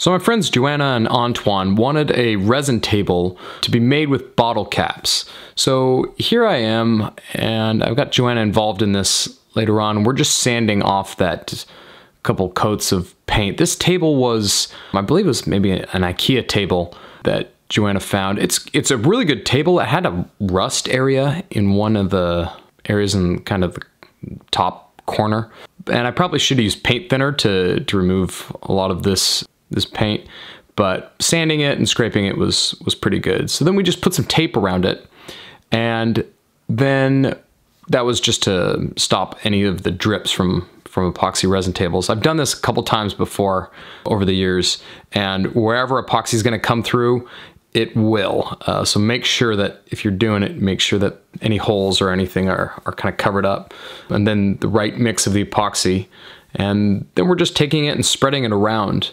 So my friends Joanna and Antoine wanted a resin table to be made with bottle caps. So here I am, and I've got Joanna involved in this later on. We're just sanding off that couple coats of paint. This table was, I believe it was maybe an IKEA table that Joanna found. It's it's a really good table. It had a rust area in one of the areas in kind of the top corner. And I probably should use paint thinner to, to remove a lot of this this paint, but sanding it and scraping it was was pretty good. So then we just put some tape around it, and then that was just to stop any of the drips from from epoxy resin tables. I've done this a couple times before over the years, and wherever epoxy is going to come through, it will. Uh, so make sure that if you're doing it, make sure that any holes or anything are, are kind of covered up. And then the right mix of the epoxy. And then we're just taking it and spreading it around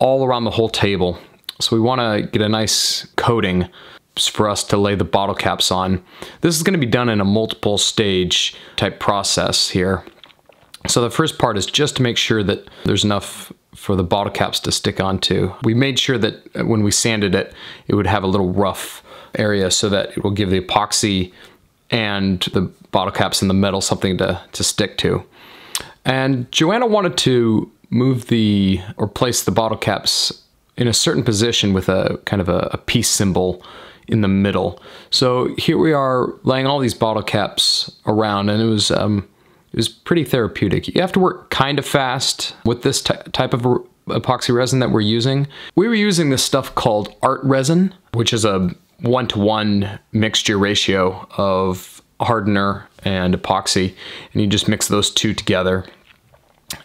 all around the whole table. So we want to get a nice coating for us to lay the bottle caps on. This is going to be done in a multiple stage type process here. So the first part is just to make sure that there's enough for the bottle caps to stick onto. We made sure that uh, when we sanded it, it would have a little rough area so that it will give the epoxy and the bottle caps and the metal something to, to stick to. And Joanna wanted to move the or place the bottle caps in a certain position with a kind of a, a peace symbol in the middle. So here we are laying all these bottle caps around and it was um, it was pretty therapeutic. You have to work kind of fast with this type of epoxy resin that we're using. We were using this stuff called art resin, which is a one-to-one -one mixture ratio of hardener and epoxy, and you just mix those two together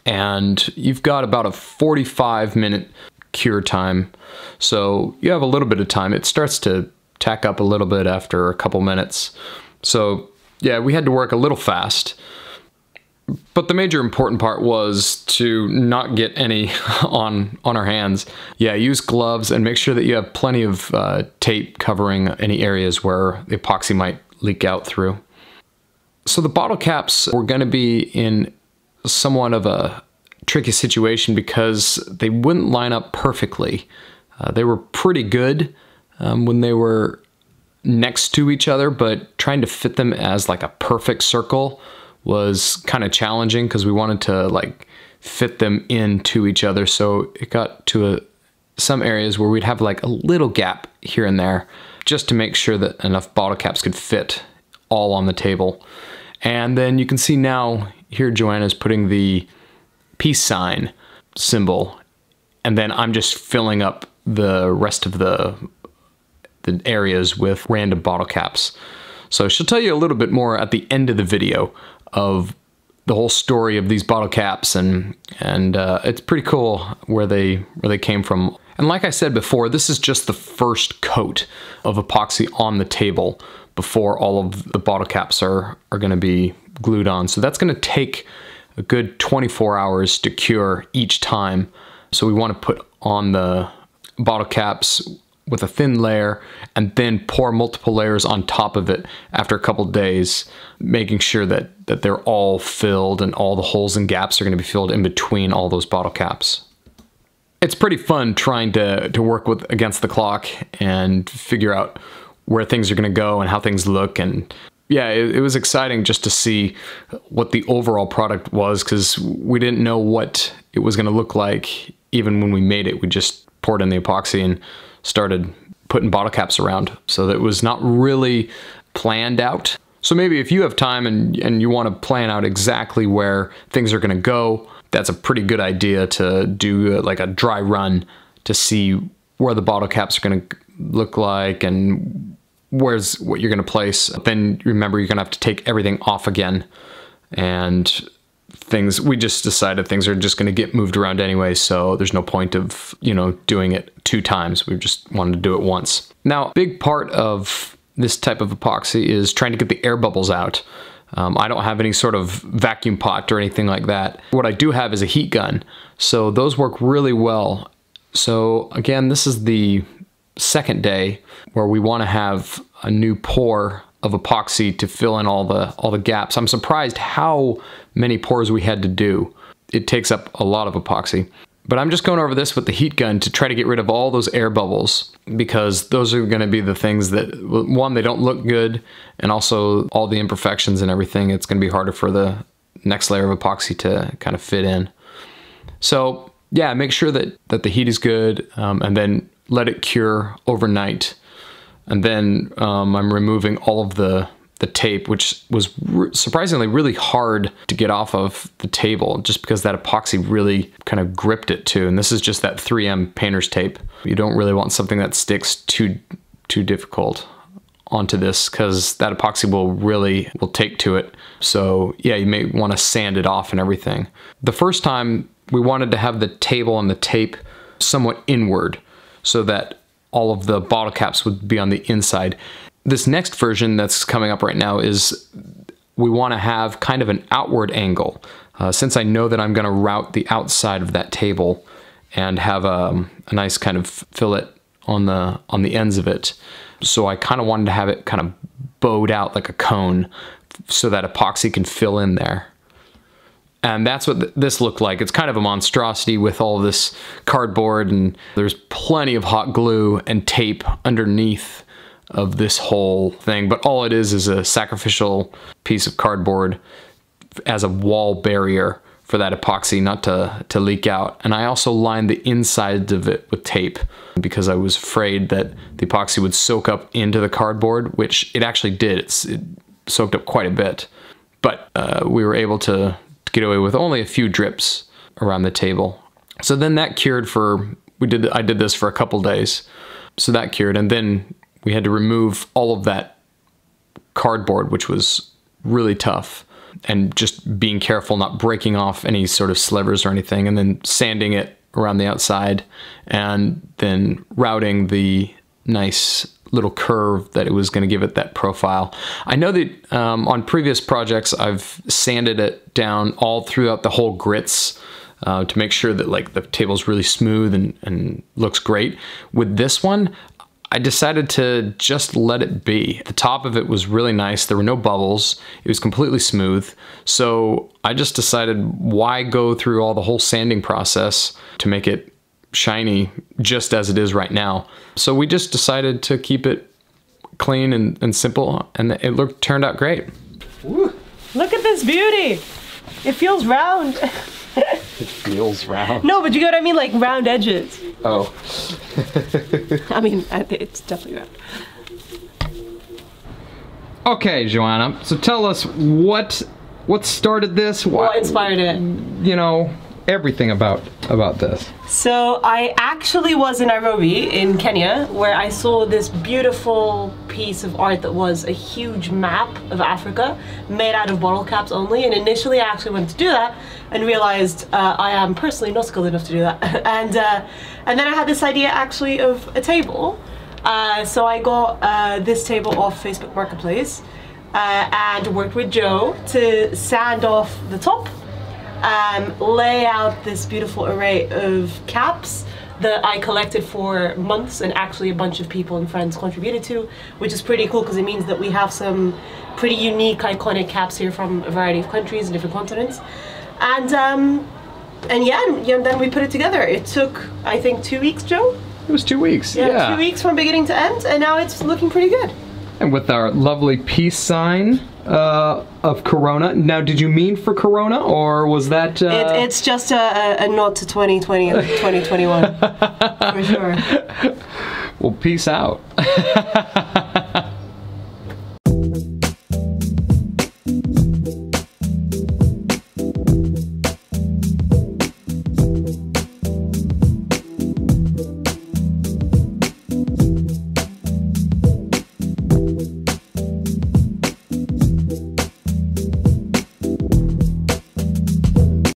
and you've got about a 45 minute cure time. So you have a little bit of time. It starts to tack up a little bit after a couple minutes. So yeah, we had to work a little fast. But the major important part was to not get any on on our hands. Yeah, use gloves and make sure that you have plenty of uh, tape covering any areas where the epoxy might leak out through. So the bottle caps were going to be in somewhat of a tricky situation because they wouldn't line up perfectly. Uh, they were pretty good um, when they were next to each other, but trying to fit them as like a perfect circle was kind of challenging because we wanted to like fit them into each other. So it got to a, some areas where we'd have like a little gap here and there just to make sure that enough bottle caps could fit all on the table. And then you can see now here Joanna's putting the peace sign symbol and then I'm just filling up the rest of the the areas with random bottle caps. So she'll tell you a little bit more at the end of the video of the whole story of these bottle caps and and uh, it's pretty cool where they where they came from. And like I said before, this is just the first coat of epoxy on the table before all of the bottle caps are, are gonna be glued on. So that's gonna take a good 24 hours to cure each time. So we wanna put on the bottle caps with a thin layer and then pour multiple layers on top of it after a couple days, making sure that, that they're all filled and all the holes and gaps are gonna be filled in between all those bottle caps. It's pretty fun trying to, to work with against the clock and figure out where things are going to go and how things look and yeah it, it, was exciting just to see what the overall product was because we didn't know what it was going to look like even when we made it. We just poured in the epoxy and started putting bottle caps around so that was not really planned out. So maybe if you have time and, and you want to plan out exactly where things are going to go that's a pretty good idea to do uh, like a dry run to see where the bottle caps are going to look like and where's what you're going to place. Then remember, you're going to have to take everything off again. And things, we just decided things are just going to get moved around anyway. So there's no point of, you know, doing it two times. We just wanted to do it once. Now, big part of this type of epoxy is trying to get the air bubbles out. Um, I don't have any sort of vacuum pot or anything like that. What I do have is a heat gun. So those work really well. So again, this is the second day where we want to have a new pour of epoxy to fill in all the all the gaps. I'm surprised how many pours we had to do. It takes up a lot of epoxy. But I'm just going over this with the heat gun to try to get rid of all those air bubbles because those are going to be the things that, one, they don't look good, and also all the imperfections and everything, it's going to be harder for the next layer of epoxy to kind of fit in. So yeah, make sure that, that the heat is good um, and then let it cure overnight. And then um, I'm removing all of the the tape, which was surprisingly really hard to get off of the table just because that epoxy really kind of gripped it too. And this is just that 3M painter's tape. You don't really want something that sticks too, too difficult onto this because that epoxy will really will take to it. So yeah, you may want to sand it off and everything. The first time we wanted to have the table and the tape somewhat inward so that all of the bottle caps would be on the inside. This next version that's coming up right now is we want to have kind of an outward angle. Uh, since I know that I'm going to route the outside of that table and have a, um, a nice kind of fillet on the on the ends of it. So I kind of wanted to have it kind of bowed out like a cone so that epoxy can fill in there. And that's what th this looked like. It's kind of a monstrosity with all this cardboard and there's plenty of hot glue and tape underneath of this whole thing. But all it is is a sacrificial piece of cardboard as a wall barrier for that epoxy not to, to leak out. And I also lined the insides of it with tape because I was afraid that the epoxy would soak up into the cardboard, which it actually did. It's, it soaked up quite a bit. But uh, we were able to get away with only a few drips around the table. So then that cured for, we did, I did this for a couple days. So that cured and then we had to remove all of that cardboard, which was really tough and just being careful not breaking off any sort of slivers or anything and then sanding it around the outside and then routing the nice little curve that it was going to give it that profile. I know that um, on previous projects I've sanded it down all throughout the whole grits uh, to make sure that like the table's really smooth and, and looks great. With this one, I decided to just let it be. The top of it was really nice. There were no bubbles. It was completely smooth. So I just decided why go through all the whole sanding process to make it shiny just as it is right now. So we just decided to keep it clean and, and simple and it looked turned out great. Woo. Look at this beauty. It feels round. it feels round. No, but you get what I mean? Like round edges. Oh. I mean, it's definitely round. Okay, Joanna. So tell us what what started this? What, what inspired it? You know, everything about about this. So I actually was in Nairobi in Kenya where I saw this beautiful piece of art that was a huge map of Africa made out of bottle caps only. And initially I actually wanted to do that and realized uh, I am personally not skilled enough to do that. And uh, and then I had this idea actually of a table. Uh, so I got uh, this table off Facebook Marketplace uh, and worked with Joe to sand off the top um, lay out this beautiful array of caps that I collected for months and actually a bunch of people and friends contributed to, which is pretty cool because it means that we have some pretty unique, iconic caps here from a variety of countries and different continents. And um, and yeah, and then we put it together. It took, I think, two weeks, Joe? It was two weeks, yeah. yeah. Two weeks from beginning to end, and now it's looking pretty good. And with our lovely peace sign uh, of Corona. Now, did you mean for Corona, or was that... Uh... It, it's just a, a, nod to 2020 and 2021, for sure. Well, peace out.